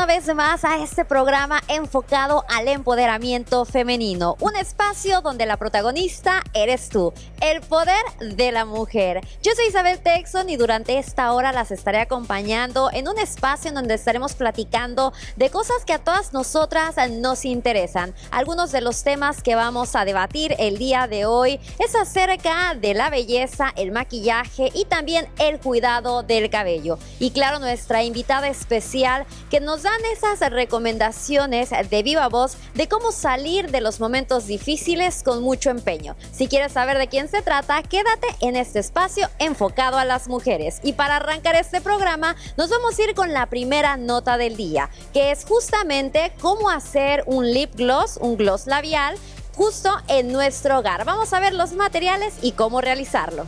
una vez más a este programa enfocado al empoderamiento femenino, un espacio donde la protagonista eres tú, el poder de la mujer. Yo soy Isabel Texon y durante esta hora las estaré acompañando en un espacio en donde estaremos platicando de cosas que a todas nosotras nos interesan. Algunos de los temas que vamos a debatir el día de hoy es acerca de la belleza, el maquillaje y también el cuidado del cabello. Y claro, nuestra invitada especial que nos dan esas recomendaciones de viva voz de cómo salir de los momentos difíciles con mucho empeño. Si quieres saber de quién se trata, quédate en este espacio enfocado a las mujeres. Y para arrancar este programa, nos vamos a ir con la primera nota del día, que es justamente cómo hacer un lip gloss, un gloss labial, justo en nuestro hogar. Vamos a ver los materiales y cómo realizarlo.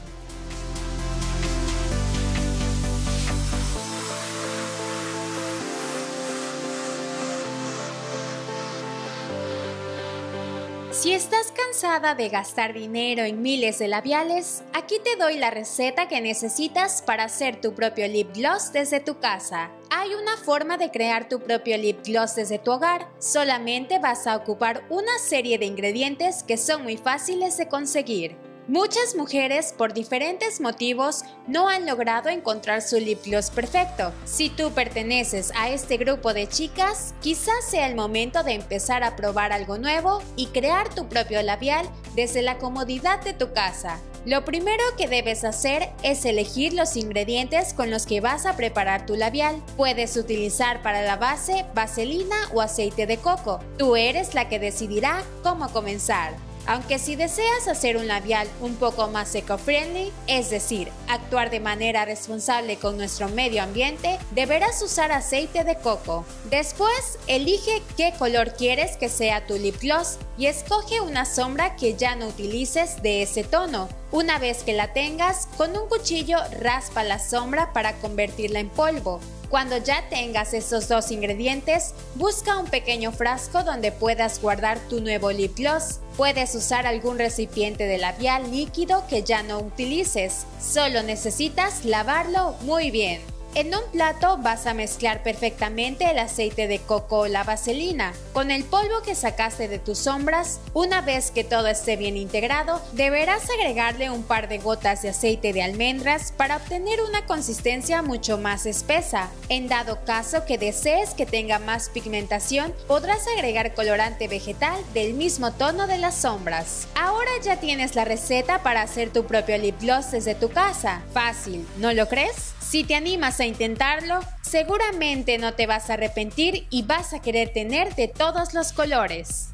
Si estás cansada de gastar dinero en miles de labiales, aquí te doy la receta que necesitas para hacer tu propio lip gloss desde tu casa. Hay una forma de crear tu propio lip gloss desde tu hogar. Solamente vas a ocupar una serie de ingredientes que son muy fáciles de conseguir. Muchas mujeres, por diferentes motivos, no han logrado encontrar su lip gloss perfecto. Si tú perteneces a este grupo de chicas, quizás sea el momento de empezar a probar algo nuevo y crear tu propio labial desde la comodidad de tu casa. Lo primero que debes hacer es elegir los ingredientes con los que vas a preparar tu labial. Puedes utilizar para la base vaselina o aceite de coco. Tú eres la que decidirá cómo comenzar. Aunque si deseas hacer un labial un poco más eco-friendly, es decir, actuar de manera responsable con nuestro medio ambiente, deberás usar aceite de coco. Después, elige qué color quieres que sea tu lip gloss y escoge una sombra que ya no utilices de ese tono. Una vez que la tengas, con un cuchillo raspa la sombra para convertirla en polvo. Cuando ya tengas esos dos ingredientes, busca un pequeño frasco donde puedas guardar tu nuevo lip gloss. Puedes usar algún recipiente de labial líquido que ya no utilices. Solo necesitas lavarlo muy bien. En un plato vas a mezclar perfectamente el aceite de coco o la vaselina. Con el polvo que sacaste de tus sombras, una vez que todo esté bien integrado, deberás agregarle un par de gotas de aceite de almendras para obtener una consistencia mucho más espesa. En dado caso que desees que tenga más pigmentación, podrás agregar colorante vegetal del mismo tono de las sombras. Ahora ya tienes la receta para hacer tu propio lip gloss desde tu casa. Fácil, ¿no lo crees? Si te animas a intentarlo, seguramente no te vas a arrepentir y vas a querer tener de todos los colores.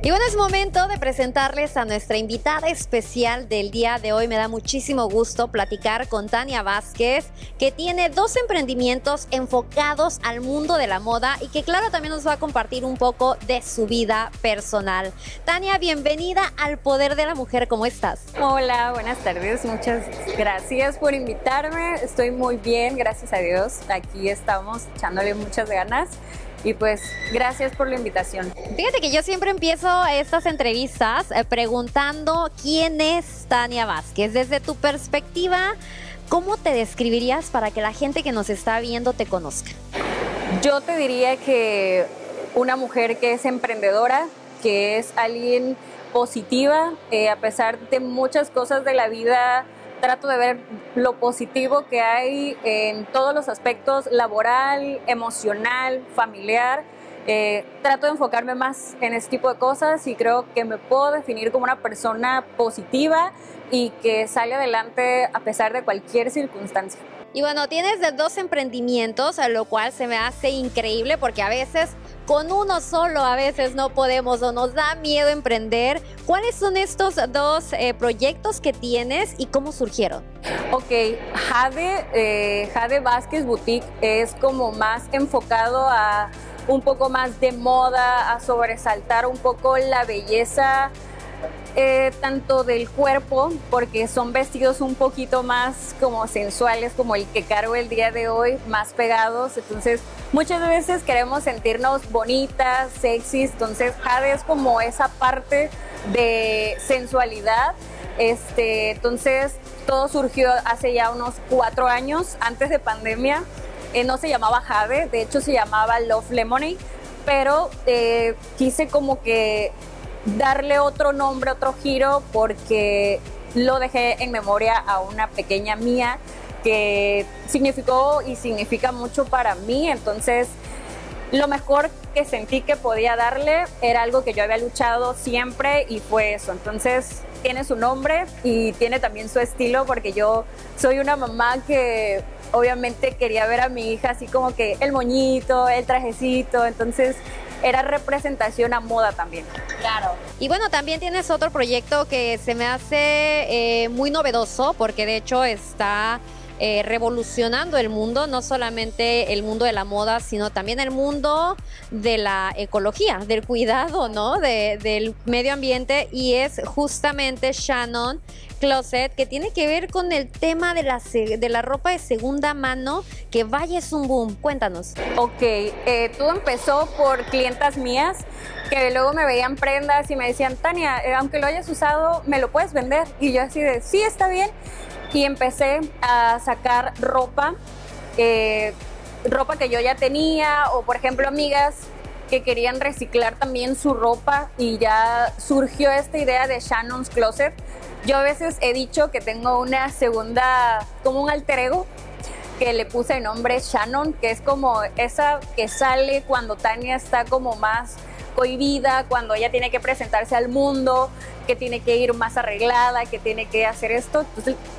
Y bueno, es momento de presentarles a nuestra invitada especial del día de hoy. Me da muchísimo gusto platicar con Tania Vázquez, que tiene dos emprendimientos enfocados al mundo de la moda y que claro también nos va a compartir un poco de su vida personal. Tania, bienvenida al Poder de la Mujer. ¿Cómo estás? Hola, buenas tardes. Muchas gracias por invitarme. Estoy muy bien, gracias a Dios. Aquí estamos echándole muchas ganas. Y pues gracias por la invitación. Fíjate que yo siempre empiezo estas entrevistas eh, preguntando quién es Tania Vázquez. Desde tu perspectiva, ¿cómo te describirías para que la gente que nos está viendo te conozca? Yo te diría que una mujer que es emprendedora, que es alguien positiva, eh, a pesar de muchas cosas de la vida trato de ver lo positivo que hay en todos los aspectos laboral, emocional, familiar. Eh, trato de enfocarme más en ese tipo de cosas y creo que me puedo definir como una persona positiva y que sale adelante a pesar de cualquier circunstancia. Y bueno, tienes de dos emprendimientos, a lo cual se me hace increíble porque a veces con uno solo a veces no podemos o nos da miedo emprender. ¿Cuáles son estos dos eh, proyectos que tienes y cómo surgieron? Ok, Jade, eh, Jade Boutique es como más enfocado a un poco más de moda, a sobresaltar un poco la belleza eh, tanto del cuerpo, porque son vestidos un poquito más como sensuales, como el que cargo el día de hoy, más pegados. Entonces, muchas veces queremos sentirnos bonitas, sexys. Entonces, Jade es como esa parte de sensualidad. Este, entonces, todo surgió hace ya unos cuatro años, antes de pandemia. Eh, no se llamaba Jade, de hecho se llamaba Love Lemony, pero eh, quise como que darle otro nombre, otro giro, porque lo dejé en memoria a una pequeña mía que significó y significa mucho para mí. Entonces, lo mejor que sentí que podía darle era algo que yo había luchado siempre y fue eso. Entonces, tiene su nombre y tiene también su estilo porque yo soy una mamá que obviamente quería ver a mi hija así como que el moñito, el trajecito, entonces era representación a moda también. Claro. Y bueno, también tienes otro proyecto que se me hace eh, muy novedoso porque de hecho está eh, revolucionando el mundo, no solamente el mundo de la moda, sino también el mundo de la ecología, del cuidado, ¿no? del medio ambiente y es justamente Shannon Closet que tiene que ver con el tema de la, de la ropa de segunda mano, que vaya es un boom. Cuéntanos. Ok, eh, empezó por clientas mías que luego me veían prendas y me decían, Tania, eh, aunque lo hayas usado, ¿me lo puedes vender? Y yo así de, sí, está bien y empecé a sacar ropa, eh, ropa que yo ya tenía o por ejemplo amigas que querían reciclar también su ropa y ya surgió esta idea de Shannon's Closet. Yo a veces he dicho que tengo una segunda, como un alter ego, que le puse el nombre Shannon, que es como esa que sale cuando Tania está como más cohibida, cuando ella tiene que presentarse al mundo, que tiene que ir más arreglada, que tiene que hacer esto.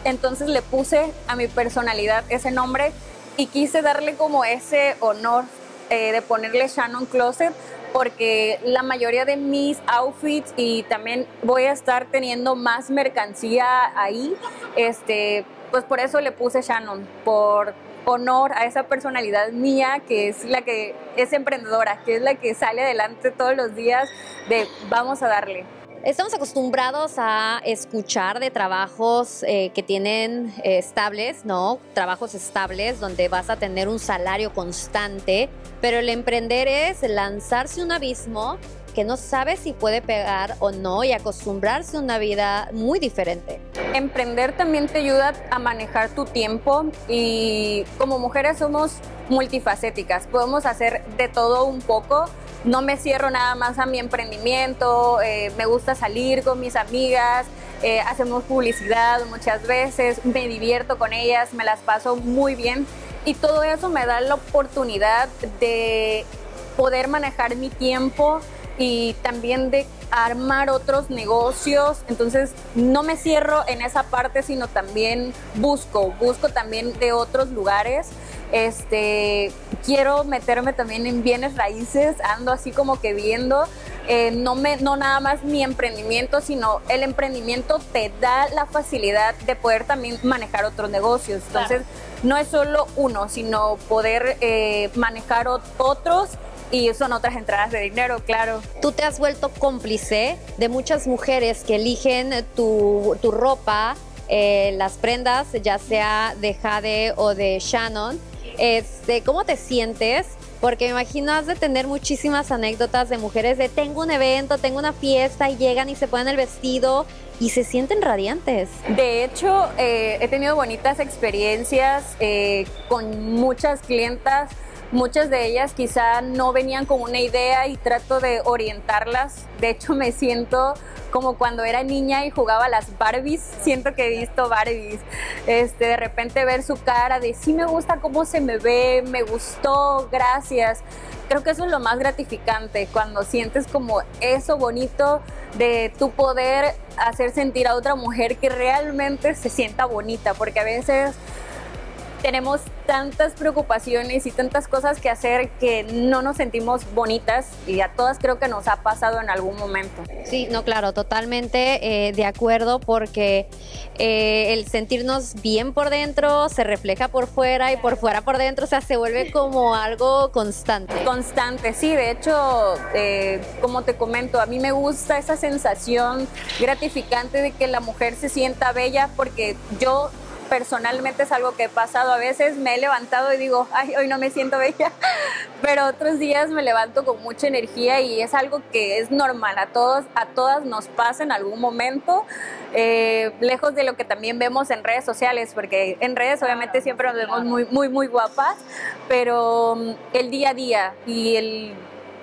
Entonces, le puse a mi personalidad ese nombre y quise darle como ese honor eh, de ponerle Shannon Closet porque la mayoría de mis outfits y también voy a estar teniendo más mercancía ahí, este, pues por eso le puse Shannon, por honor a esa personalidad mía que es la que es emprendedora, que es la que sale adelante todos los días de vamos a darle. Estamos acostumbrados a escuchar de trabajos eh, que tienen eh, estables, ¿no? Trabajos estables donde vas a tener un salario constante, pero el emprender es lanzarse un abismo que no sabes si puede pegar o no y acostumbrarse a una vida muy diferente. Emprender también te ayuda a manejar tu tiempo y como mujeres somos multifacéticas, podemos hacer de todo un poco. No me cierro nada más a mi emprendimiento, eh, me gusta salir con mis amigas, eh, hacemos publicidad muchas veces, me divierto con ellas, me las paso muy bien. Y todo eso me da la oportunidad de poder manejar mi tiempo y también de armar otros negocios. Entonces no me cierro en esa parte, sino también busco, busco también de otros lugares. Este, quiero meterme también en bienes raíces, ando así como que viendo, eh, no, me, no nada más mi emprendimiento, sino el emprendimiento te da la facilidad de poder también manejar otros negocios. Entonces, no es solo uno, sino poder eh, manejar otros y son otras entradas de dinero, claro. Tú te has vuelto cómplice de muchas mujeres que eligen tu, tu ropa, eh, las prendas, ya sea de Jade o de Shannon, este, ¿Cómo te sientes? Porque me imagino has de tener muchísimas anécdotas de mujeres de tengo un evento, tengo una fiesta y llegan y se ponen el vestido y se sienten radiantes. De hecho, eh, he tenido bonitas experiencias eh, con muchas clientas. Muchas de ellas quizá no venían con una idea y trato de orientarlas. De hecho, me siento como cuando era niña y jugaba a las Barbies, siento que he visto Barbies. Este, de repente ver su cara de sí me gusta cómo se me ve, me gustó, gracias. Creo que eso es lo más gratificante, cuando sientes como eso bonito de tu poder hacer sentir a otra mujer que realmente se sienta bonita, porque a veces tenemos tantas preocupaciones y tantas cosas que hacer que no nos sentimos bonitas y a todas creo que nos ha pasado en algún momento. Sí, no, claro, totalmente eh, de acuerdo porque eh, el sentirnos bien por dentro se refleja por fuera y por fuera por dentro, o sea, se vuelve como algo constante. Constante, sí, de hecho, eh, como te comento, a mí me gusta esa sensación gratificante de que la mujer se sienta bella porque yo personalmente es algo que he pasado. A veces me he levantado y digo, ay, hoy no me siento bella, pero otros días me levanto con mucha energía y es algo que es normal. A todos, a todas nos pasa en algún momento, eh, lejos de lo que también vemos en redes sociales, porque en redes obviamente siempre nos vemos muy, muy, muy guapas, pero mm, el día a día y el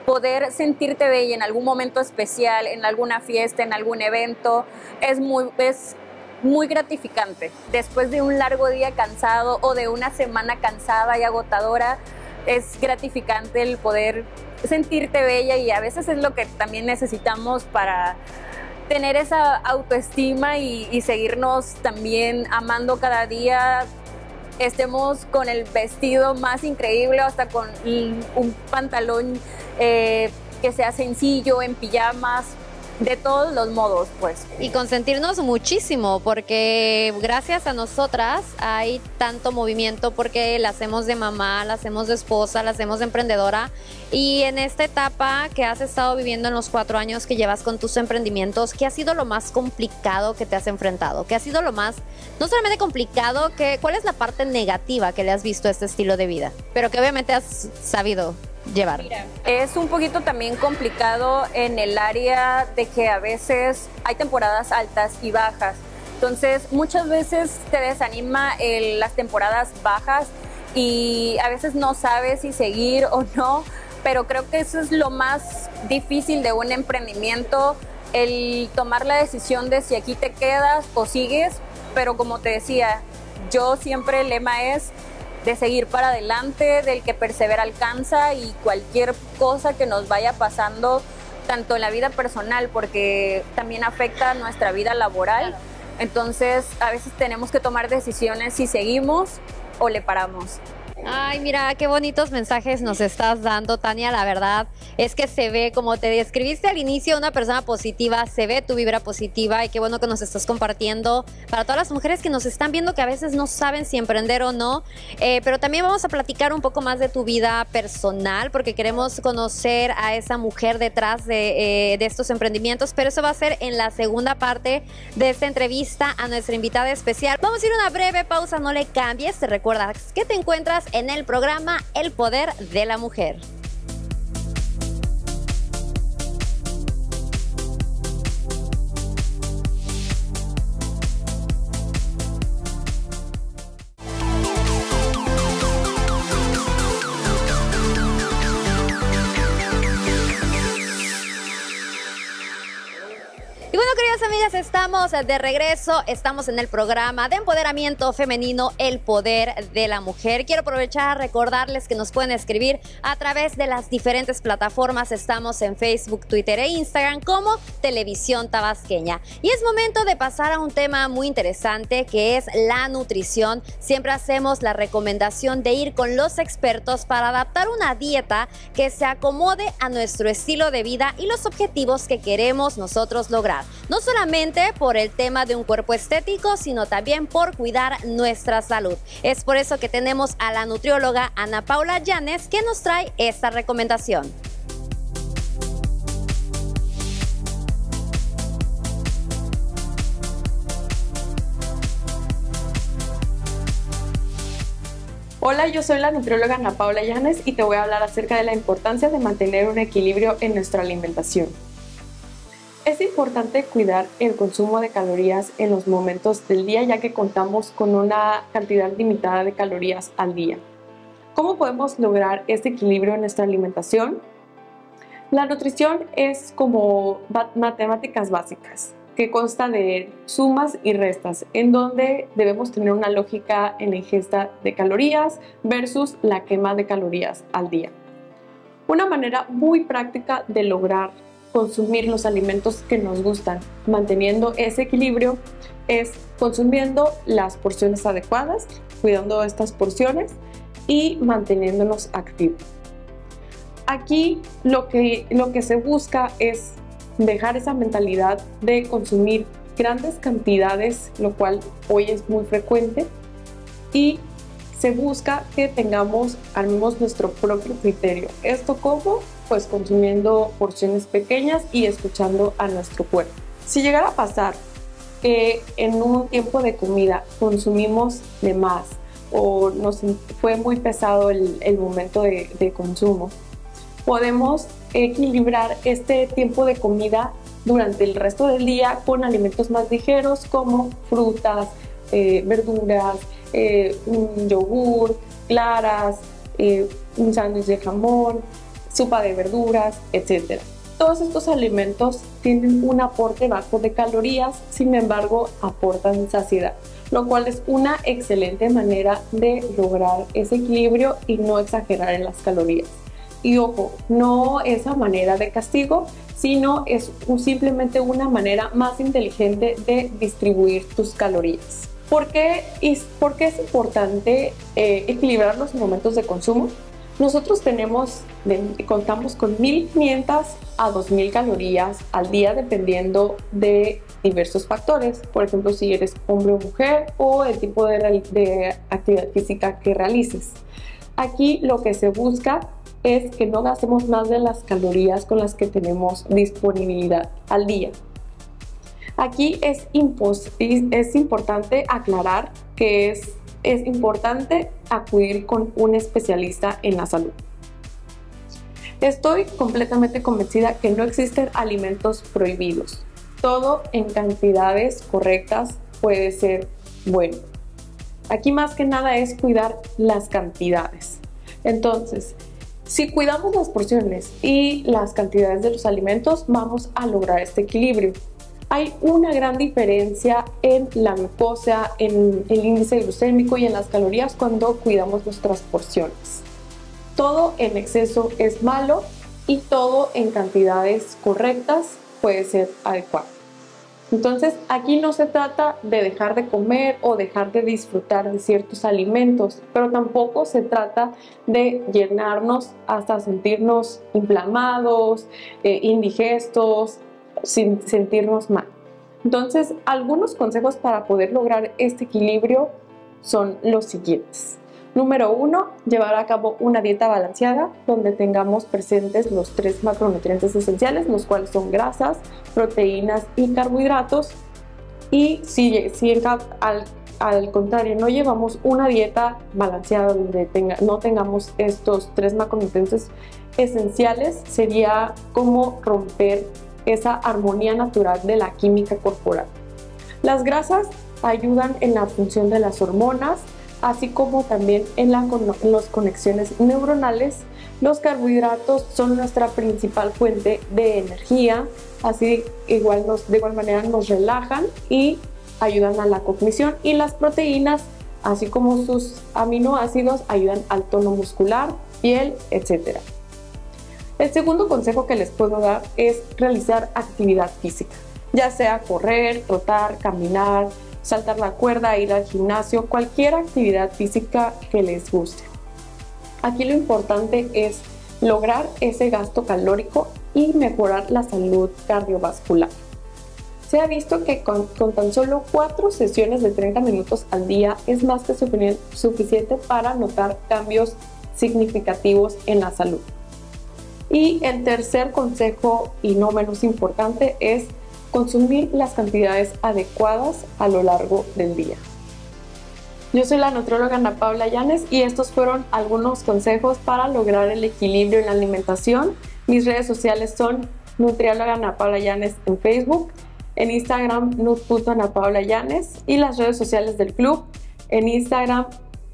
poder sentirte bella en algún momento especial, en alguna fiesta, en algún evento, es muy, es muy gratificante. Después de un largo día cansado o de una semana cansada y agotadora, es gratificante el poder sentirte bella y a veces es lo que también necesitamos para tener esa autoestima y, seguirnos también amando cada día, estemos con el vestido más increíble, hasta con un pantalón eh, que sea sencillo, en pijamas, de todos los modos, pues. Y consentirnos muchísimo, porque gracias a nosotras hay tanto movimiento, porque la hacemos de mamá, la hacemos de esposa, la hacemos de emprendedora. Y en esta etapa que has estado viviendo en los cuatro años que llevas con tus emprendimientos, ¿qué ha sido lo más complicado que te has enfrentado? ¿Qué ha sido lo más, no solamente complicado, que, cuál es la parte negativa que le has visto a este estilo de vida? Pero que obviamente has sabido llevar? es un poquito también complicado en el área de que a veces hay temporadas altas y bajas. Entonces, muchas veces te desanima las temporadas bajas y a veces no sabes si seguir o no, pero creo que eso es lo más difícil de un emprendimiento, el tomar la decisión de si aquí te quedas o sigues, pero como te decía, yo siempre el lema es de seguir para adelante, del que persevera alcanza y cualquier cosa que nos vaya pasando, tanto en la vida personal, porque también afecta nuestra vida laboral. Entonces, a veces tenemos que tomar decisiones si seguimos o le paramos. Ay, mira, qué bonitos mensajes nos estás dando, Tania. La verdad es que se ve, como te describiste al inicio, una persona positiva, se ve tu vibra positiva y qué bueno que nos estás compartiendo para todas las mujeres que nos están viendo que a veces no saben si emprender o no. Eh, pero también vamos a platicar un poco más de tu vida personal porque queremos conocer a esa mujer detrás de, eh, de estos emprendimientos. Pero eso va a ser en la segunda parte de esta entrevista a nuestra invitada especial. Vamos a ir a una breve pausa, no le cambies. Te recuerdas que te encuentras en el programa El Poder de la Mujer. Amigas, estamos de regreso. Estamos en el programa de empoderamiento femenino, El Poder de la Mujer. Quiero aprovechar a recordarles que nos pueden escribir a través de las diferentes plataformas. Estamos en Facebook, Twitter e Instagram como Televisión Tabasqueña. Y es momento de pasar a un tema muy interesante que es la nutrición. Siempre hacemos la recomendación de ir con los expertos para adaptar una dieta que se acomode a nuestro estilo de vida y los objetivos que queremos nosotros lograr no solamente por el tema de un cuerpo estético, sino también por cuidar nuestra salud. Es por eso que tenemos a la nutrióloga Ana Paula Llanes que nos trae esta recomendación. Hola, yo soy la nutrióloga Ana Paula Llanes y te voy a hablar acerca de la importancia de mantener un equilibrio en nuestra alimentación. Es importante cuidar el consumo de calorías en los momentos del día ya que contamos con una cantidad limitada de calorías al día. ¿Cómo podemos lograr este equilibrio en nuestra alimentación? La nutrición es como matemáticas básicas, que consta de sumas y restas, en donde debemos tener una lógica en la ingesta de calorías versus la quema de calorías al día. Una manera muy práctica de lograr consumir los alimentos que nos gustan, manteniendo ese equilibrio es consumiendo las porciones adecuadas, cuidando estas porciones y manteniéndonos activos. Aquí lo que, lo que se busca es dejar esa mentalidad de consumir grandes cantidades, lo cual hoy es muy frecuente, y se busca que tengamos, armemos nuestro propio criterio. ¿Esto cómo? Pues consumiendo porciones pequeñas y escuchando a nuestro cuerpo. Si llegara a pasar que en un tiempo de comida consumimos de más o nos fue muy pesado el, momento de, consumo, podemos equilibrar este tiempo de comida durante el resto del día con alimentos más ligeros como frutas, eh, verduras, eh, un yogur, claras, eh, un sándwich de jamón, sopa de verduras, etc. Todos estos alimentos tienen un aporte bajo de calorías, sin embargo aportan saciedad, lo cual es una excelente manera de lograr ese equilibrio y no exagerar en las calorías. Y ojo, no esa manera de castigo, sino es simplemente una manera más inteligente de distribuir tus calorías. ¿Por qué, es, es importante eh, equilibrar los momentos de consumo? Nosotros tenemos, contamos con 1500 a 2000 calorías al día dependiendo de diversos factores, por ejemplo si eres hombre o mujer o el tipo de, de actividad física que realices. Aquí lo que se busca es que no gastemos más de las calorías con las que tenemos disponibilidad al día. Aquí es, es importante aclarar que es, es importante acudir con un especialista en la salud. Estoy completamente convencida que no existen alimentos prohibidos. Todo en cantidades correctas puede ser bueno. Aquí más que nada es cuidar las cantidades. Entonces, si cuidamos las porciones y las cantidades de los alimentos, vamos a lograr este equilibrio. Hay una gran diferencia en la glucosa, en el índice glucémico y en las calorías cuando cuidamos nuestras porciones. Todo en exceso es malo y todo en cantidades correctas puede ser adecuado. Entonces, aquí no se trata de dejar de comer o dejar de disfrutar de ciertos alimentos, pero tampoco se trata de llenarnos hasta sentirnos inflamados, eh, indigestos, sin sentirnos mal. Entonces, algunos consejos para poder lograr este equilibrio son los siguientes. Número uno, llevar a cabo una dieta balanceada donde tengamos presentes los tres macronutrientes esenciales, los cuales son grasas, proteínas y carbohidratos. Y si, si al, al, contrario no llevamos una dieta balanceada donde tenga, no tengamos estos tres macronutrientes esenciales, sería como romper esa armonía natural de la química corporal. Las grasas ayudan en la función de las hormonas, así como también en, las conexiones neuronales. Los carbohidratos son nuestra principal fuente de energía, así igual de igual manera nos relajan y ayudan a la cognición y las proteínas, así como sus aminoácidos, ayudan al tono muscular, piel, etc. El segundo consejo que les puedo dar es realizar actividad física, ya sea correr, trotar, caminar, saltar la cuerda, ir al gimnasio, cualquier actividad física que les guste. Aquí lo importante es lograr ese gasto calórico y mejorar la salud cardiovascular. Se ha visto que con, tan solo 4 sesiones de 30 minutos al día es más que suficiente para notar cambios significativos en la salud. Y el tercer consejo y no menos importante es consumir las cantidades adecuadas a lo largo del día. Yo soy la nutróloga Ana Paula Llanes y estos fueron algunos consejos para lograr el equilibrio en la alimentación. Mis redes sociales son nutrióloga Ana Paula Llanes en Facebook, en Instagram nut.anapaulayanes y las redes sociales del club en Instagram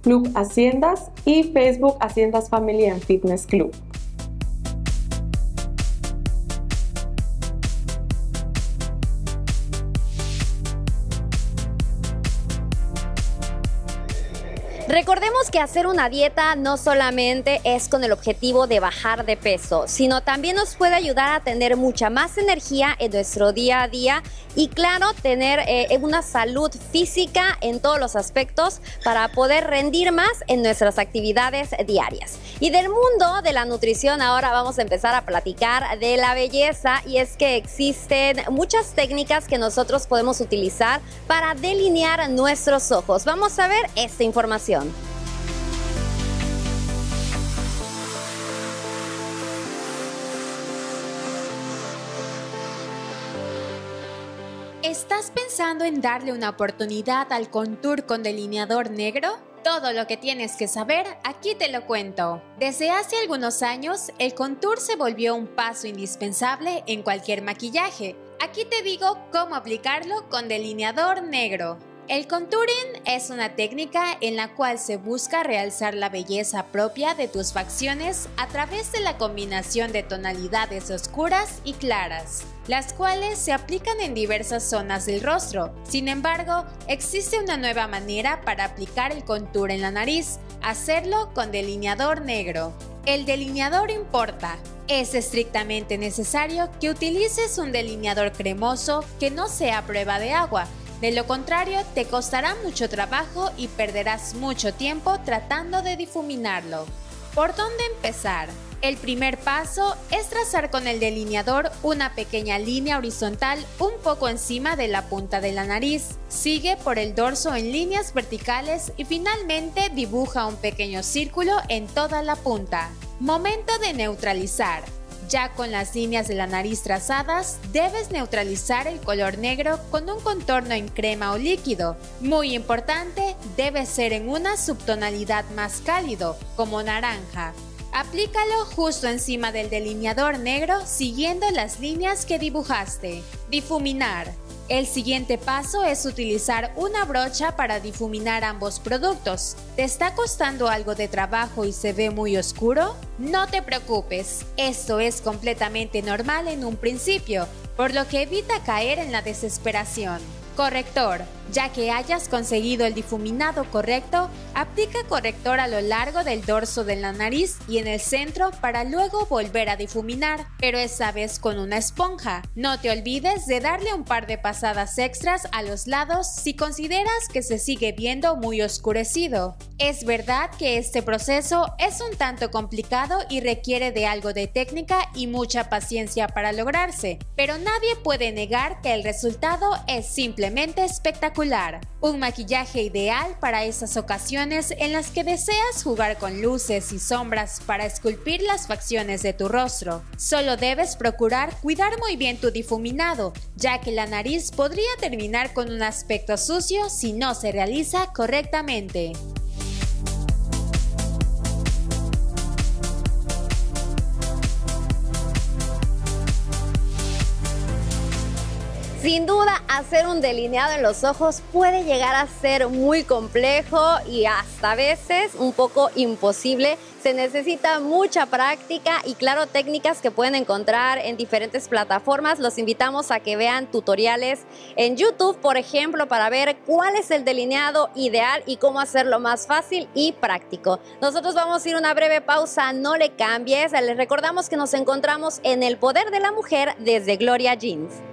Club Haciendas y Facebook Haciendas Family and Fitness Club. Recordemos que hacer una dieta no solamente es con el objetivo de bajar de peso, sino también nos puede ayudar a tener mucha más energía en nuestro día a día y claro, tener eh, una salud física en todos los aspectos para poder rendir más en nuestras actividades diarias. Y del mundo de la nutrición ahora vamos a empezar a platicar de la belleza y es que existen muchas técnicas que nosotros podemos utilizar para delinear nuestros ojos. Vamos a ver esta información. ¿Estás pensando en darle una oportunidad al contour con delineador negro? Todo lo que tienes que saber, aquí te lo cuento. Desde hace algunos años, el contour se volvió un paso indispensable en cualquier maquillaje. Aquí te digo cómo aplicarlo con delineador negro. El contouring es una técnica en la cual se busca realzar la belleza propia de tus facciones a través de la combinación de tonalidades oscuras y claras, las cuales se aplican en diversas zonas del rostro. Sin embargo, existe una nueva manera para aplicar el contour en la nariz, hacerlo con delineador negro. El delineador importa. Es estrictamente necesario que utilices un delineador cremoso que no sea prueba de agua, de lo contrario, te costará mucho trabajo y perderás mucho tiempo tratando de difuminarlo. ¿Por dónde empezar? El primer paso es trazar con el delineador una pequeña línea horizontal un poco encima de la punta de la nariz. Sigue por el dorso en líneas verticales y finalmente dibuja un pequeño círculo en toda la punta. Momento de neutralizar. Ya con las líneas de la nariz trazadas, debes neutralizar el color negro con un contorno en crema o líquido. Muy importante, debe ser en una subtonalidad más cálido, como naranja. Aplícalo justo encima del delineador negro siguiendo las líneas que dibujaste. Difuminar. El siguiente paso es utilizar una brocha para difuminar ambos productos. ¿Te está costando algo de trabajo y se ve muy oscuro? No te preocupes, esto es completamente normal en un principio, por lo que evita caer en la desesperación. Corrector. Ya que hayas conseguido el difuminado correcto, aplica corrector a lo largo del dorso de la nariz y en el centro para luego volver a difuminar, pero esta vez con una esponja. No te olvides de darle un par de pasadas extras a los lados si consideras que se sigue viendo muy oscurecido. Es verdad que este proceso es un tanto complicado y requiere de algo de técnica y mucha paciencia para lograrse, pero nadie puede negar que el resultado es simplemente espectacular. Un maquillaje ideal para esas ocasiones en las que deseas jugar con luces y sombras para esculpir las facciones de tu rostro. Solo debes procurar cuidar muy bien tu difuminado, ya que la nariz podría terminar con un aspecto sucio si no se realiza correctamente. Sin duda, hacer un delineado en los ojos puede llegar a ser muy complejo y hasta a veces un poco imposible. Se necesita mucha práctica y claro, técnicas que pueden encontrar en diferentes plataformas. Los invitamos a que vean tutoriales en YouTube, por ejemplo, para ver cuál es el delineado ideal y cómo hacerlo más fácil y práctico. Nosotros vamos a ir una breve pausa, no le cambies. Les recordamos que nos encontramos en El Poder de la Mujer desde Gloria Jeans.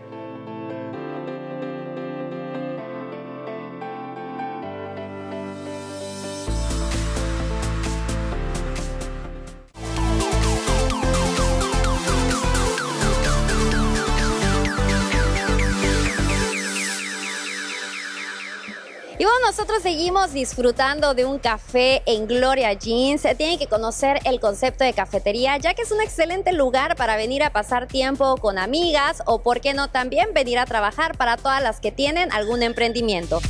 Nosotros seguimos disfrutando de un café en Gloria Jeans. Tienen que conocer el concepto de cafetería, ya que es un excelente lugar para venir a pasar tiempo con amigas o, por qué no, también venir a trabajar para todas las que tienen algún emprendimiento.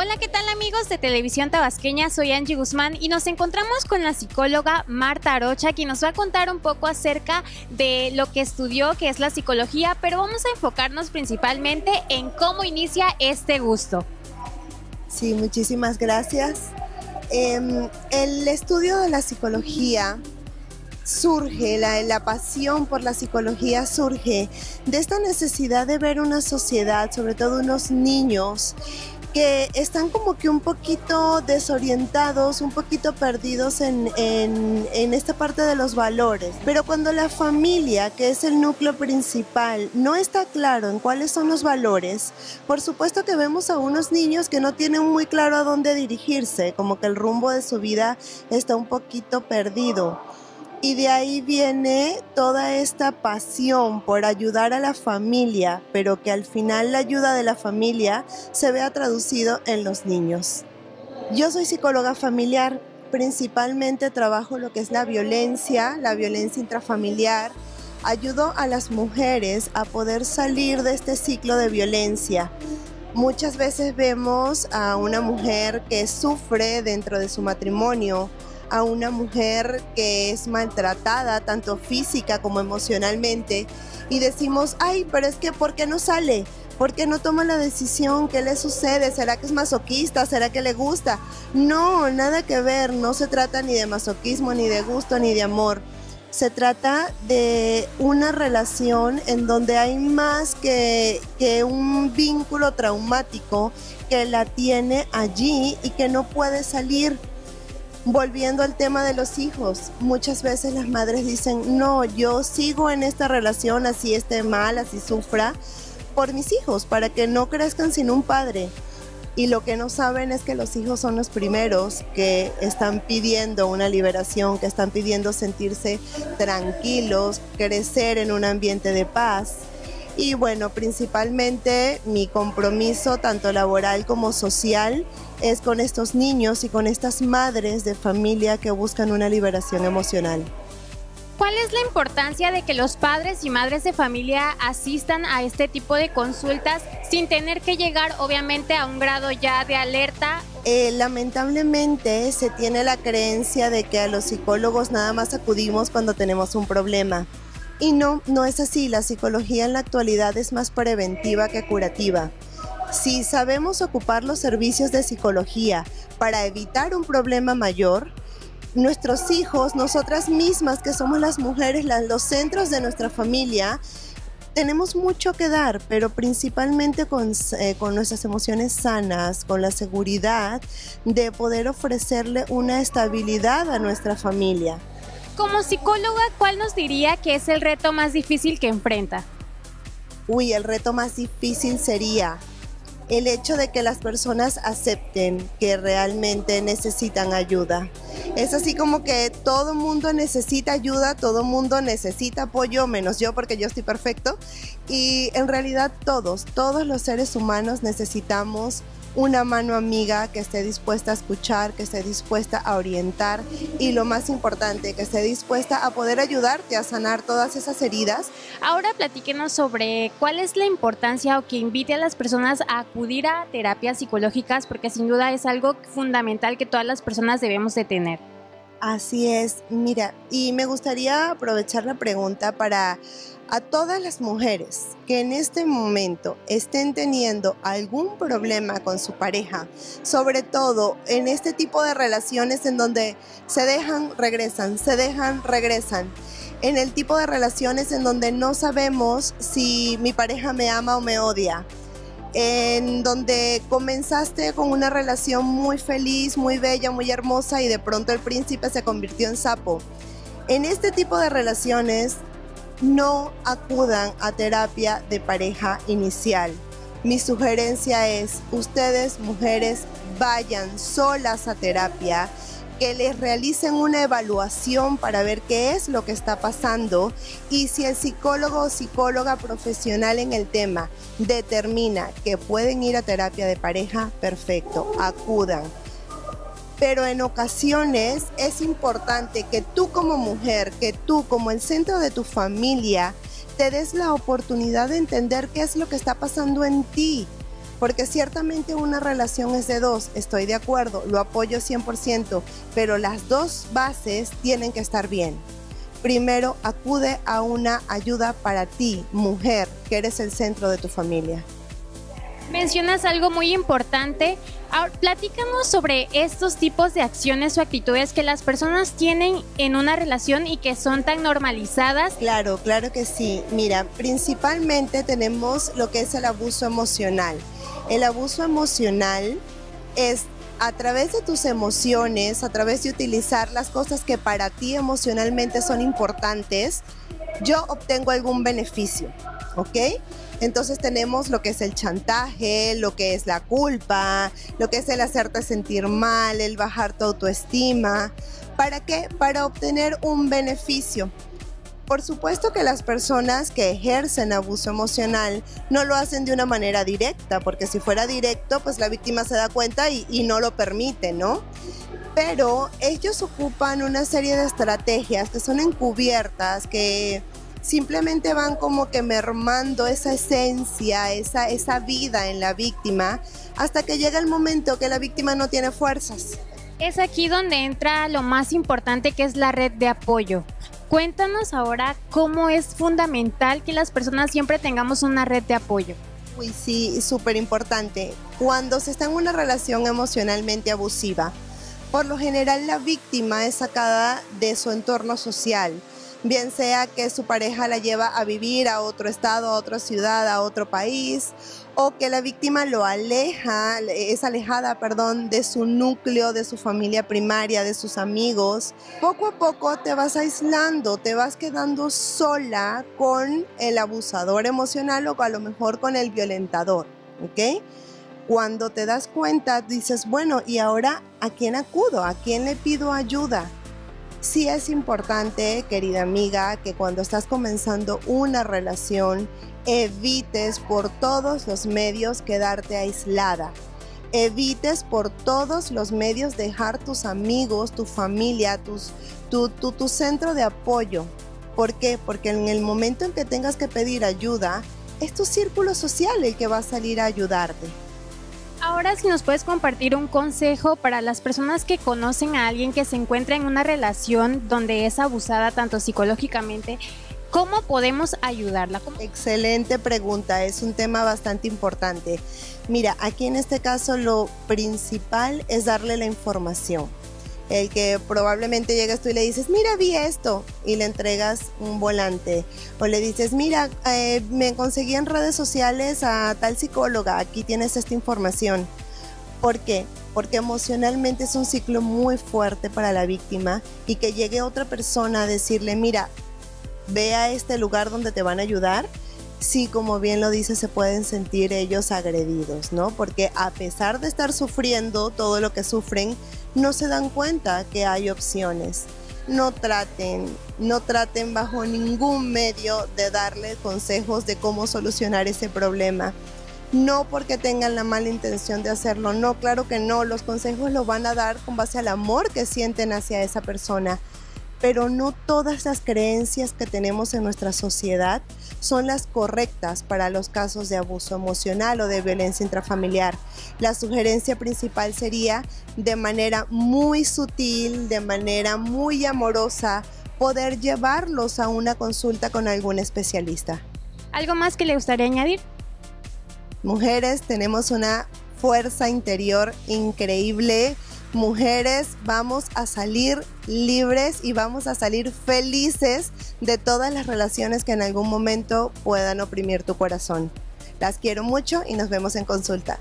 Hola, ¿qué tal amigos de Televisión Tabasqueña? Soy Angie Guzmán y nos encontramos con la psicóloga Marta Arocha, quien nos va a contar un poco acerca de lo que estudió, que es la psicología, pero vamos a enfocarnos principalmente en cómo inicia este gusto. Sí, muchísimas gracias. Em, el estudio de la psicología surge, la, la pasión por la psicología surge de esta necesidad de ver una sociedad, sobre todo unos niños, que están como que un poquito desorientados, un poquito perdidos en, en, esta parte de los valores. Pero cuando la familia, que es el núcleo principal, no está claro en cuáles son los valores, por supuesto que vemos a unos niños que no tienen muy claro a dónde dirigirse, como que el rumbo de su vida está un poquito perdido. Y de ahí viene toda esta pasión por ayudar a la familia, pero que al final la ayuda de la familia se vea traducido en los niños. Yo soy psicóloga familiar, principalmente trabajo lo que es la violencia, la violencia intrafamiliar. Ayudo a las mujeres a poder salir de este ciclo de violencia. Muchas veces vemos a una mujer que sufre dentro de su matrimonio a una mujer que es maltratada, tanto física como emocionalmente, y decimos, ay, pero es que, ¿por qué no sale? ¿Por qué no toma la decisión? ¿Qué le sucede? ¿Será que es masoquista? ¿Será que le gusta? No, nada que ver. No se trata ni de masoquismo, ni de gusto, ni de amor. Se trata de una relación en donde hay más que, que un vínculo traumático que la tiene allí y que no puede salir volviendo al tema de los hijos, muchas veces las madres dicen, no, yo sigo en esta relación así esté mal, así sufra, por mis hijos, para que no crezcan sin un padre. Y lo que no saben es que los hijos son los primeros que están pidiendo una liberación, que están pidiendo sentirse tranquilos, crecer en un ambiente de paz. Y bueno, principalmente mi compromiso, tanto laboral como social, es con estos niños y con estas madres de familia que buscan una liberación emocional. ¿Cuál es la importancia de que los padres y madres de familia asistan a este tipo de consultas sin tener que llegar obviamente a un grado ya de alerta? Eh, lamentablemente se tiene la creencia de que a los psicólogos nada más acudimos cuando tenemos un problema. Y no, no es así. La psicología en la actualidad es más preventiva que curativa. Si sabemos ocupar los servicios de psicología para evitar un problema mayor, nuestros hijos, nosotras mismas que somos las mujeres, los centros de nuestra familia, tenemos mucho que dar, pero principalmente con, eh, con, nuestras emociones sanas, con la seguridad de poder ofrecerle una estabilidad a nuestra familia. Como psicóloga, ¿cuál nos diría que es el reto más difícil que enfrenta? Uy, el reto más difícil sería el hecho de que las personas acepten que realmente necesitan ayuda. Es así como que todo mundo necesita ayuda, todo mundo necesita apoyo, menos yo porque yo estoy perfecto. Y en realidad todos, todos los seres humanos necesitamos una mano amiga que esté dispuesta a escuchar, que esté dispuesta a orientar y lo más importante, que esté dispuesta a poder ayudarte a sanar todas esas heridas. Ahora platíquenos sobre cuál es la importancia o que invite a las personas a acudir a terapias psicológicas porque sin duda es algo fundamental que todas las personas debemos de tener. Así es, mira, y me gustaría aprovechar la pregunta para a todas las mujeres que en este momento estén teniendo algún problema con su pareja, sobre todo en este tipo de relaciones en donde se dejan, regresan, se dejan, regresan, en el tipo de relaciones en donde no sabemos si mi pareja me ama o me odia, en donde comenzaste con una relación muy feliz, muy bella, muy hermosa y de pronto el príncipe se convirtió en sapo. En este tipo de relaciones no acudan a terapia de pareja inicial. Mi sugerencia es, ustedes mujeres vayan solas a terapia que les realicen una evaluación para ver qué es lo que está pasando y si el psicólogo o psicóloga profesional en el tema determina que pueden ir a terapia de pareja, perfecto, acudan. Pero en ocasiones es importante que tú como mujer, que tú como el centro de tu familia, te des la oportunidad de entender qué es lo que está pasando en ti porque ciertamente una relación es de dos, estoy de acuerdo, lo apoyo 100%, pero las dos bases tienen que estar bien. Primero, acude a una ayuda para ti, mujer, que eres el centro de tu familia. Mencionas algo muy importante. Ahora, platícanos sobre estos tipos de acciones o actitudes que las personas tienen en una relación y que son tan normalizadas. Claro, claro que sí. Mira, principalmente tenemos lo que es el abuso emocional. El abuso emocional es a través de tus emociones, a través de utilizar las cosas que para ti emocionalmente son importantes, yo obtengo algún beneficio, ¿ok? Entonces tenemos lo que es el chantaje, lo que es la culpa, lo que es el hacerte sentir mal, el bajar tu autoestima. ¿Para qué? Para obtener un beneficio. Por supuesto que las personas que ejercen abuso emocional no lo hacen de una manera directa, porque si fuera directo, pues la víctima se da cuenta y, y no lo permite, ¿no? Pero ellos ocupan una serie de estrategias que son encubiertas, que simplemente van como que mermando esa esencia, esa, esa vida en la víctima, hasta que llega el momento que la víctima no tiene fuerzas. Es aquí donde entra lo más importante que es la red de apoyo. Cuéntanos ahora cómo es fundamental que las personas siempre tengamos una red de apoyo. Uy, sí, súper importante. Cuando se está en una relación emocionalmente abusiva, por lo general la víctima es sacada de su entorno social bien sea que su pareja la lleva a vivir a otro estado, a otra ciudad, a otro país, o que la víctima lo aleja, es alejada, perdón, de su núcleo, de su familia primaria, de sus amigos. Poco a poco te vas aislando, te vas quedando sola con el abusador emocional o a lo mejor con el violentador, ¿ok? Cuando te das cuenta, dices, bueno, ¿y ahora a quién acudo? ¿A quién le pido ayuda? Sí es importante, querida amiga, que cuando estás comenzando una relación, evites por todos los medios quedarte aislada. Evites por todos los medios dejar tus amigos, tu familia, tus, tu, tu, tu centro de apoyo. ¿Por qué? Porque en el momento en que tengas que pedir ayuda, es tu círculo social el que va a salir a ayudarte. Ahora si nos puedes compartir un consejo para las personas que conocen a alguien que se encuentra en una relación donde es abusada tanto psicológicamente, ¿cómo podemos ayudarla? Excelente pregunta, es un tema bastante importante. Mira, aquí en este caso lo principal es darle la información el que probablemente llegas tú y le dices, mira, vi esto, y le entregas un volante. O le dices, mira, eh, me conseguí en redes sociales a tal psicóloga, aquí tienes esta información. ¿Por qué? Porque emocionalmente es un ciclo muy fuerte para la víctima y que llegue otra persona a decirle, mira, ve a este lugar donde te van a ayudar. Sí, como bien lo dice, se pueden sentir ellos agredidos, ¿no? Porque a pesar de estar sufriendo todo lo que sufren, no se dan cuenta que hay opciones. No traten, no traten bajo ningún medio de darle consejos de cómo solucionar ese problema. No porque tengan la mala intención de hacerlo, no, claro que no, los consejos los van a dar con base al amor que sienten hacia esa persona pero no todas las creencias que tenemos en nuestra sociedad son las correctas para los casos de abuso emocional o de violencia intrafamiliar. La sugerencia principal sería de manera muy sutil, de manera muy amorosa, poder llevarlos a una consulta con algún especialista. ¿Algo más que le gustaría añadir? Mujeres, tenemos una fuerza interior increíble mujeres vamos a salir libres y vamos a salir felices de todas las relaciones que en algún momento puedan oprimir tu corazón. Las quiero mucho y nos vemos en consulta.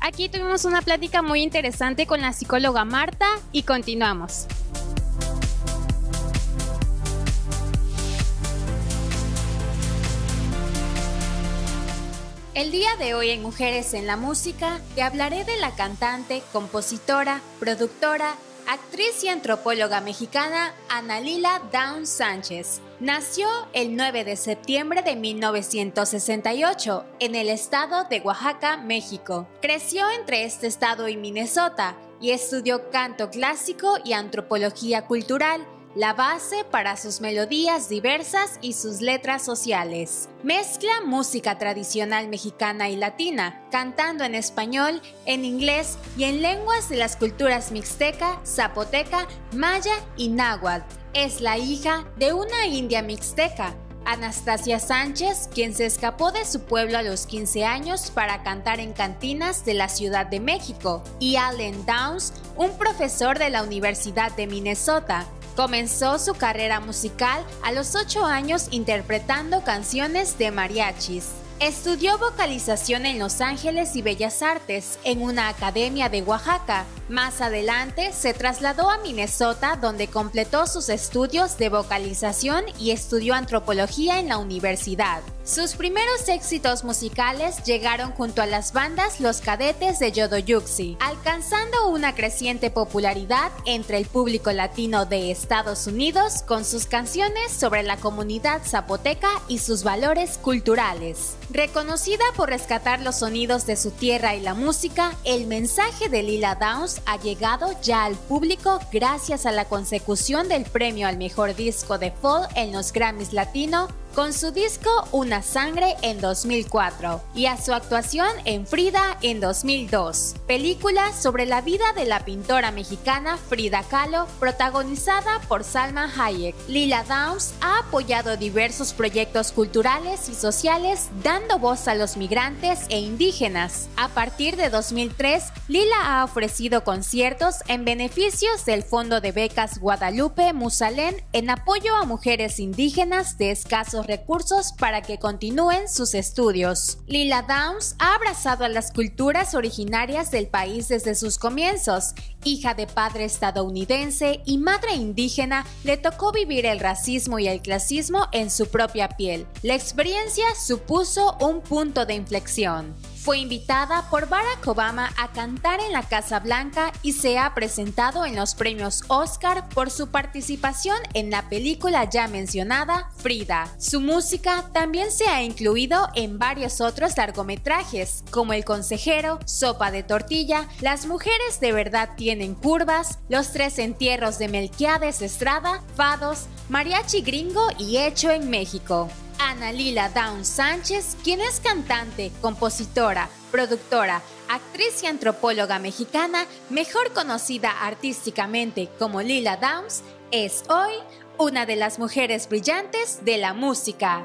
Aquí tuvimos una plática muy interesante con la psicóloga Marta y continuamos. El día de hoy en Mujeres en la Música te hablaré de la cantante, compositora, productora, actriz y antropóloga mexicana Analila Down Sánchez. Nació el 9 de septiembre de 1968 en el estado de Oaxaca, México. Creció entre este estado y Minnesota y estudió canto clásico y antropología cultural la base para sus melodías diversas y sus letras sociales. Mezcla música tradicional mexicana y latina, cantando en español, en inglés y en lenguas de las culturas mixteca, zapoteca, maya y náhuatl. Es la hija de una india mixteca, Anastasia Sánchez, quien se escapó de su pueblo a los 15 años para cantar en cantinas de la Ciudad de México, y Allen Downs, un profesor de la Universidad de Minnesota. Comenzó su carrera musical a los 8 años interpretando canciones de mariachis. Estudió vocalización en Los Ángeles y Bellas Artes en una academia de Oaxaca. Más adelante se trasladó a Minnesota donde completó sus estudios de vocalización y estudió antropología en la universidad. Sus primeros éxitos musicales llegaron junto a las bandas Los Cadetes de Yodoyuxi, alcanzando una creciente popularidad entre el público latino de Estados Unidos con sus canciones sobre la comunidad zapoteca y sus valores culturales. Reconocida por rescatar los sonidos de su tierra y la música, el mensaje de Lila Downs ha llegado ya al público gracias a la consecución del premio al mejor disco de fall en los Grammys Latino con su disco Una Sangre en 2004 y a su actuación en Frida en 2002, película sobre la vida de la pintora mexicana Frida Kahlo, protagonizada por Salma Hayek. Lila Downs ha apoyado diversos proyectos culturales y sociales dando voz a los migrantes e indígenas. A partir de 2003, Lila ha ofrecido conciertos en beneficios del Fondo de Becas Guadalupe Musalén en apoyo a mujeres indígenas de escasos recursos para que continúen sus estudios. Lila Downs ha abrazado a las culturas originarias del país desde sus comienzos. Hija de padre estadounidense y madre indígena, le tocó vivir el racismo y el clasismo en su propia piel. La experiencia supuso un punto de inflexión. Fue invitada por Barack Obama a cantar en la Casa Blanca y se ha presentado en los premios Oscar por su participación en la película ya mencionada Frida. Su música también se ha incluido en varios otros largometrajes, como El Consejero, Sopa de Tortilla, Las Mujeres de Verdad Tienen Curvas, Los Tres Entierros de Melquiades Estrada, Fados, Mariachi Gringo y Hecho en México. Ana Lila Down Sánchez, quien es cantante, compositora, productora, actriz y antropóloga mexicana, mejor conocida artísticamente como Lila Downs, es hoy una de las mujeres brillantes de la música.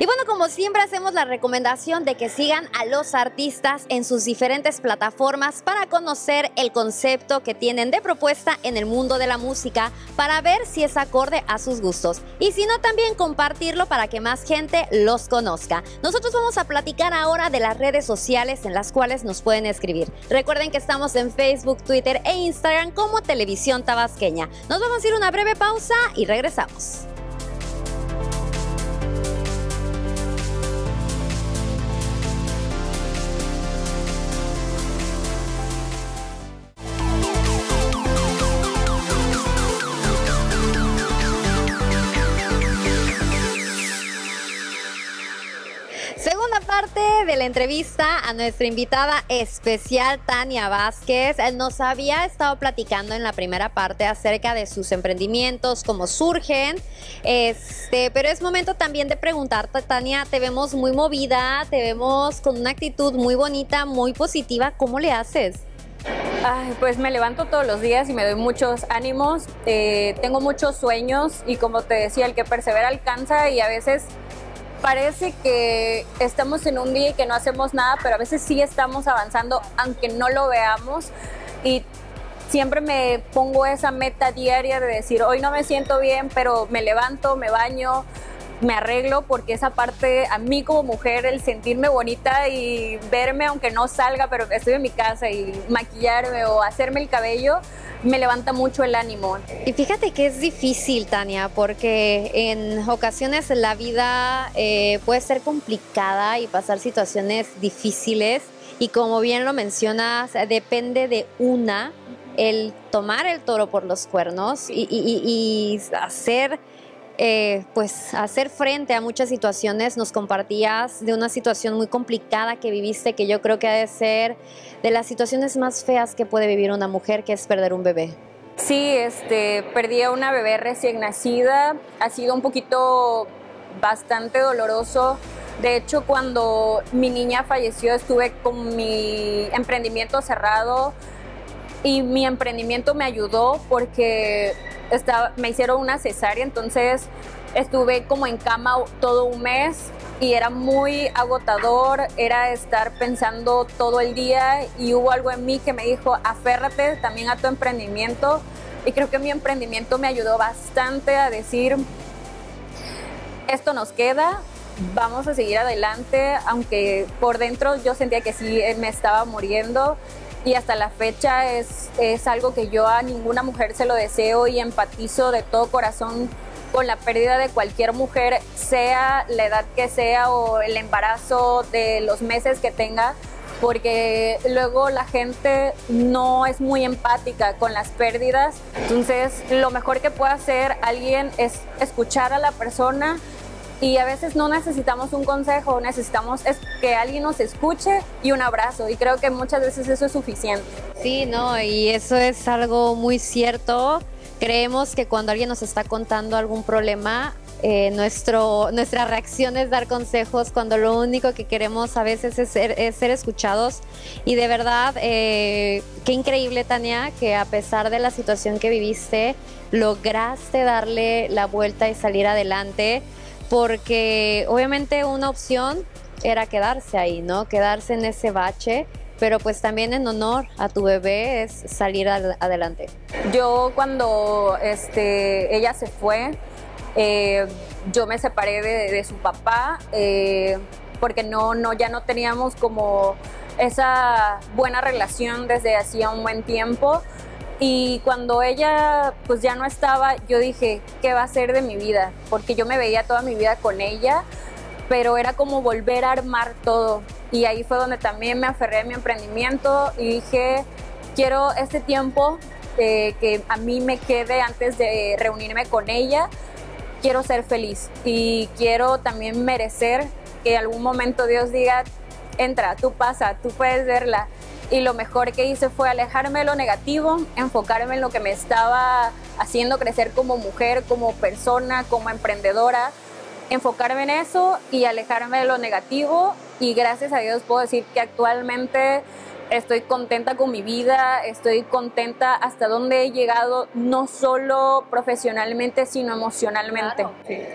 Y bueno, como siempre hacemos la recomendación de que sigan a los artistas en sus diferentes plataformas para conocer el concepto que tienen de propuesta en el mundo de la música, para ver si es acorde a sus gustos. Y si no, también compartirlo para que más gente los conozca. Nosotros vamos a platicar ahora de las redes sociales en las cuales nos pueden escribir. Recuerden que estamos en Facebook, Twitter e Instagram como Televisión Tabasqueña. Nos vamos a ir una breve pausa y regresamos. De la entrevista a nuestra invitada especial Tania Vázquez. Nos había estado platicando en la primera parte acerca de sus emprendimientos, cómo surgen. Este, pero es momento también de preguntarte, Tania, te vemos muy movida, te vemos con una actitud muy bonita, muy positiva. ¿Cómo le haces? pues me levanto todos los días y me doy muchos ánimos. Eh, tengo muchos sueños y como te decía, el que persevera alcanza y a veces parece que estamos en un día y que no hacemos nada, pero a veces sí estamos avanzando aunque no lo veamos. Y siempre me pongo esa meta diaria de decir, hoy no me siento bien, pero me levanto, me baño, me arreglo porque esa parte a mí como mujer el sentirme bonita y verme aunque no salga pero estoy en mi casa y maquillarme o hacerme el cabello me levanta mucho el ánimo. Y fíjate que es difícil, Tania, porque en ocasiones la vida eh, puede ser complicada y pasar situaciones difíciles y como bien lo mencionas, depende de una el tomar el toro por los cuernos y, y hacer eh, pues hacer frente a muchas situaciones. Nos compartías de una situación muy complicada que viviste, que yo creo que ha de ser de las situaciones más feas que puede vivir una mujer, que es perder un bebé. Sí, este, perdí a una bebé recién nacida. Ha sido un poquito bastante doloroso De hecho, cuando mi niña falleció, estuve con mi emprendimiento cerrado y mi emprendimiento me ayudó porque me hicieron una cesárea, entonces estuve como en cama todo un mes y era muy agotador, era estar pensando todo el día y hubo algo en mí que me dijo, aférrate también a tu emprendimiento y creo que mi emprendimiento me ayudó bastante a decir, esto nos queda, vamos a seguir adelante, aunque por dentro yo sentía que sí me estaba muriendo y hasta la fecha es, es algo que yo a ninguna mujer se lo deseo y empatizo de todo corazón con la pérdida de cualquier mujer, sea la edad que sea o el embarazo de los meses que tenga, porque luego la gente no es muy empática con las pérdidas. Entonces, lo mejor que puede hacer alguien es escuchar a la persona y a veces no necesitamos un consejo, necesitamos es que alguien nos escuche y un abrazo y creo que muchas veces eso es suficiente. Sí, no, y eso es algo muy cierto Creemos que cuando alguien nos está contando algún problema, eh, nuestro, nuestra reacción es dar consejos cuando lo único que queremos a veces es ser, escuchados. Y de verdad, eh, qué increíble, Tania, que a pesar de la situación que viviste, lograste darle la vuelta y salir adelante, porque obviamente una opción era quedarse ahí, ¿no? Quedarse en ese bache pero pues también en honor a tu bebé es salir adelante. Yo cuando este, ella se fue, eh, yo me separé de, su papá eh, porque no, no, ya no teníamos como esa buena relación desde hacía un buen tiempo. Y cuando ella pues ya no estaba, yo dije, ¿qué va a ser de mi vida? Porque yo me veía toda mi vida con ella, pero era como volver a armar todo. Y ahí fue donde también me aferré a mi emprendimiento y dije, quiero este tiempo eh, que a mí me quede antes de reunirme con ella, quiero ser feliz y quiero también merecer que algún momento Dios diga, entra, tú pasa, tú puedes verla. Y lo mejor que hice fue alejarme de lo negativo, enfocarme en lo que me estaba haciendo crecer como mujer, como persona, como emprendedora. Enfocarme en eso y alejarme de lo negativo y gracias a Dios puedo decir que actualmente estoy contenta con mi vida, estoy contenta hasta donde he llegado, no solo profesionalmente, sino emocionalmente.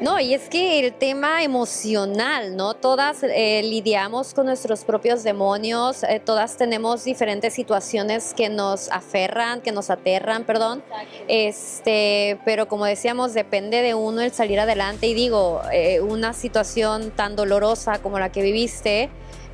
No, y es que el tema emocional, ¿no? Todas eh, lidiamos con nuestros propios demonios, eh, todas tenemos diferentes situaciones que nos aferran, que nos aterran, perdón. Este, pero como decíamos, depende de uno el salir adelante y digo, eh, una situación tan dolorosa como la que viviste,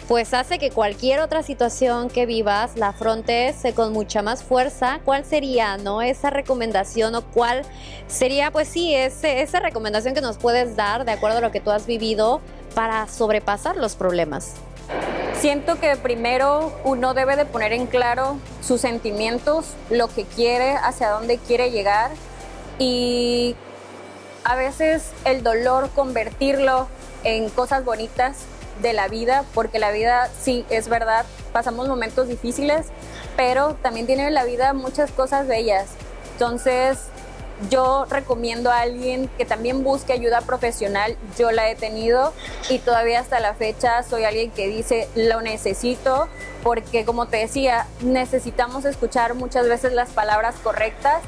pues hace que cualquier otra situación que vivas la afrontes con mucha más fuerza. ¿Cuál sería, no? Esa recomendación o cuál sería, pues sí, ese, esa recomendación que nos puedes dar de acuerdo a lo que tú has vivido para sobrepasar los problemas. Siento que primero uno debe de poner en claro sus sentimientos, lo que quiere, hacia dónde quiere llegar y a veces el dolor convertirlo en cosas bonitas de la vida, porque la vida sí es verdad, pasamos momentos difíciles, pero también tiene la vida muchas cosas bellas. Entonces, yo recomiendo a alguien que también busque ayuda profesional, yo la he tenido y todavía hasta la fecha soy alguien que dice lo necesito porque como te decía, necesitamos escuchar muchas veces las palabras correctas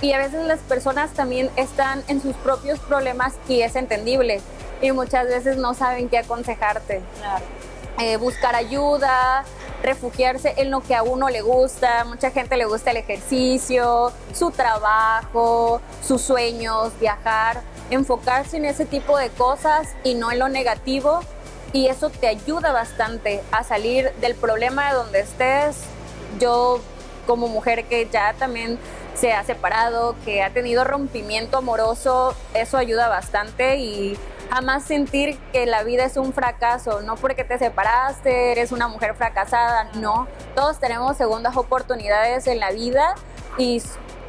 y a veces las personas también están en sus propios problemas y es entendible y muchas veces no saben qué aconsejarte. Eh, buscar ayuda, refugiarse en lo que a uno le gusta. Mucha gente le gusta el ejercicio, su trabajo, sus sueños, viajar. Enfocarse en ese tipo de cosas y no en lo negativo. Y eso te ayuda bastante a salir del problema de donde estés. Yo como mujer que ya también se ha separado, que ha tenido rompimiento amoroso, eso ayuda bastante y jamás sentir que la vida es un fracaso, no porque te separaste, eres una mujer fracasada, no. Todos tenemos segundas oportunidades en la vida y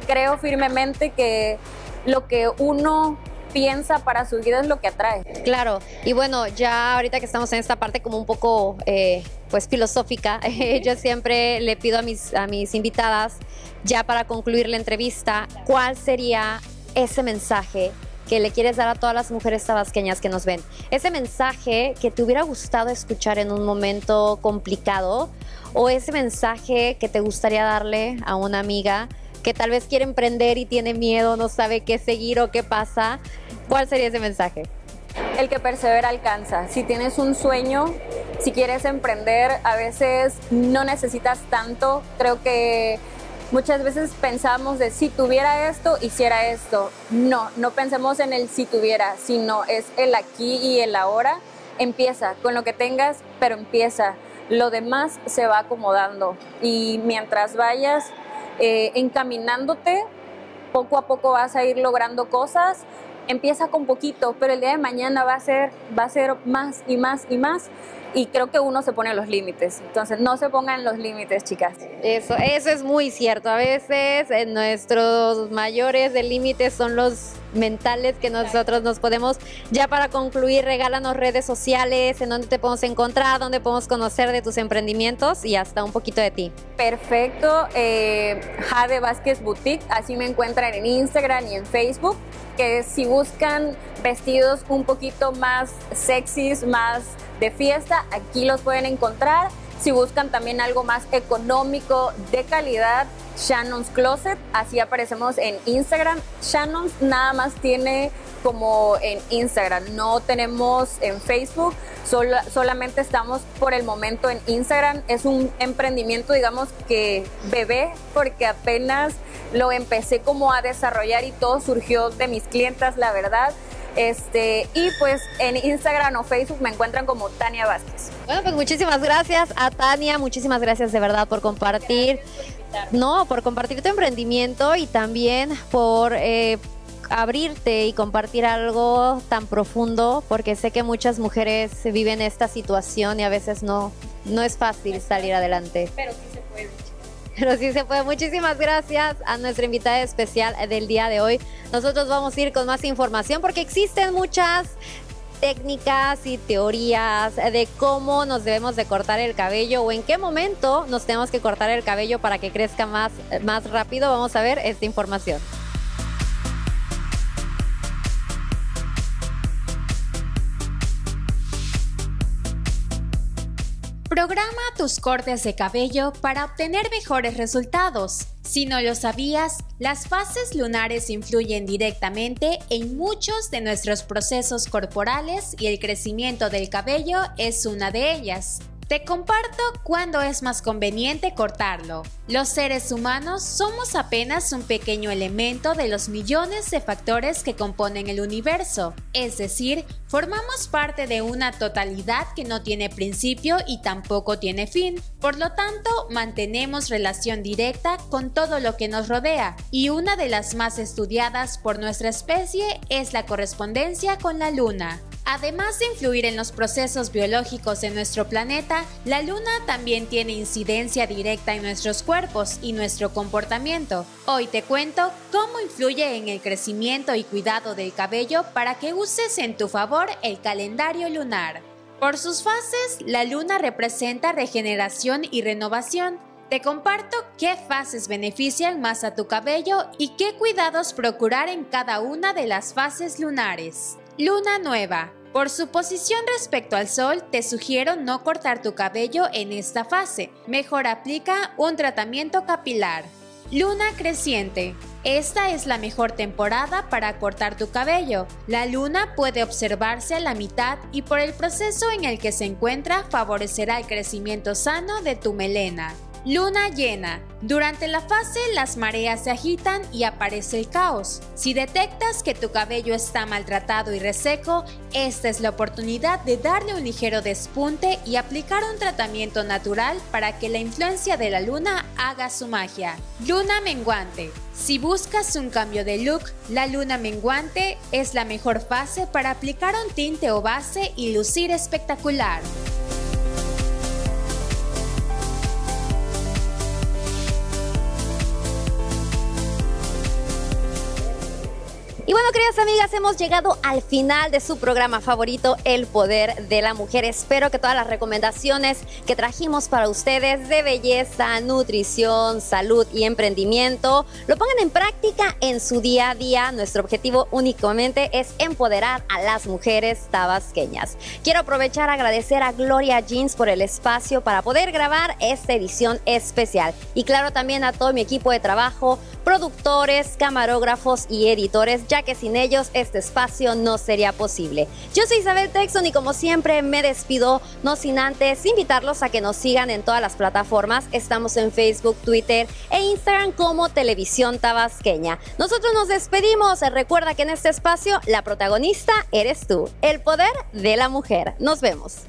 creo firmemente que lo que uno piensa para su vida es lo que atrae. Claro, y bueno, ya ahorita que estamos en esta parte como un poco eh, pues filosófica, yo siempre le pido a mis, a mis invitadas, ya para concluir la entrevista, ¿cuál sería ese mensaje que le quieres dar a todas las mujeres tabasqueñas que nos ven? Ese mensaje que te hubiera gustado escuchar en un momento complicado o ese mensaje que te gustaría darle a una amiga que tal vez quiere emprender y tiene miedo, no sabe qué seguir o qué pasa. ¿Cuál sería ese mensaje? El que persevera alcanza. Si tienes un sueño, si quieres emprender, a veces no necesitas tanto. Creo que muchas veces pensamos de si tuviera esto, hiciera esto. No, no pensemos en el si tuviera, sino es el aquí y el ahora. Empieza con lo que tengas, pero empieza. Lo demás se va acomodando y mientras vayas eh, encaminándote, poco a poco vas a ir logrando cosas empieza con poquito, pero el día de mañana va a ser, va a ser más y más y más. Y creo que uno se pone los límites. Entonces, no se pongan los límites, chicas. Eso, eso es muy cierto. A veces en nuestros mayores de límites son los mentales que nosotros nos podemos. Ya para concluir, regálanos redes sociales, en donde te podemos encontrar, donde podemos conocer de tus emprendimientos y hasta un poquito de ti. Perfecto. Eh, Jade Vázquez Boutique, así me encuentran en Instagram y en Facebook que si buscan vestidos un poquito más sexys, más de fiesta, aquí los pueden encontrar. Si buscan también algo más económico, de calidad, Shannon's Closet, así aparecemos en Instagram. Shannon's nada más tiene como en Instagram, no tenemos en Facebook, solamente estamos por el momento en Instagram. Es un emprendimiento, digamos que bebé, porque apenas lo empecé como a desarrollar y todo surgió de mis clientas, la verdad. Este, y pues en Instagram o Facebook me encuentran como Tania Vázquez. Bueno, pues muchísimas gracias a Tania, muchísimas gracias de verdad por compartir, no, por compartir tu emprendimiento y también por eh, abrirte y compartir algo tan profundo, porque sé que muchas mujeres viven esta situación y a veces no, no es fácil salir adelante. Pero sí se puede. Pero sí se puede. Muchísimas gracias a nuestra invitada especial del día de hoy. Nosotros vamos a ir con más información porque existen muchas técnicas y teorías de cómo nos debemos de cortar el cabello o en qué momento nos tenemos que cortar el cabello para que crezca más, más rápido. Vamos a ver esta información. Programa tus cortes de cabello para obtener mejores resultados. Si no lo sabías, las fases lunares influyen directamente en muchos de nuestros procesos corporales y el crecimiento del cabello es una de ellas. Te comparto cuándo es más conveniente cortarlo. Los seres humanos somos apenas un pequeño elemento de los millones de factores que componen el universo, es decir, formamos parte de una totalidad que no tiene principio y tampoco tiene fin. Por lo tanto, mantenemos relación directa con todo lo que nos rodea, y una de las más estudiadas por nuestra especie es la correspondencia con la luna. Además de influir en los procesos biológicos de nuestro planeta, la luna también tiene incidencia directa en nuestros cuerpos y nuestro comportamiento. Hoy te cuento cómo influye en el crecimiento y cuidado del cabello para que uses en tu favor el calendario lunar. Por sus fases, la luna representa regeneración y renovación. Te comparto qué fases benefician más a tu cabello y qué cuidados procurar en cada una de las fases lunares. Luna nueva. Por su posición respecto al sol, te sugiero no cortar tu cabello en esta fase. Mejor aplica un tratamiento capilar. Luna creciente. Esta es la mejor temporada para cortar tu cabello. La luna puede observarse a la mitad y por el proceso en el que se encuentra favorecerá el crecimiento sano de tu melena. Luna llena. Durante la fase las mareas se agitan y aparece el caos. Si detectas que tu cabello está maltratado y reseco, esta es la oportunidad de darle un ligero despunte y aplicar un tratamiento natural para que la influencia de la luna haga su magia. Luna menguante. Si buscas un cambio de look, la luna menguante es la mejor fase para aplicar un tinte o base y lucir espectacular. Bueno, queridas amigas, hemos llegado al final de su programa favorito, El Poder de la Mujer. Espero que todas las recomendaciones que trajimos para ustedes de belleza, nutrición, salud y emprendimiento lo pongan en práctica en su día a día. Nuestro objetivo únicamente es empoderar a las mujeres tabasqueñas. Quiero aprovechar a agradecer a Gloria Jeans por el espacio para poder grabar esta edición especial. Y claro, también a todo mi equipo de trabajo, productores, camarógrafos y editores, ya que sin ellos este espacio no sería posible. Yo soy Isabel Texon y como siempre me despido, no sin antes invitarlos a que nos sigan en todas las plataformas. Estamos en Facebook, Twitter e Instagram como Televisión Tabasqueña. Nosotros nos despedimos. Recuerda que en este espacio la protagonista eres tú, el poder de la mujer. Nos vemos.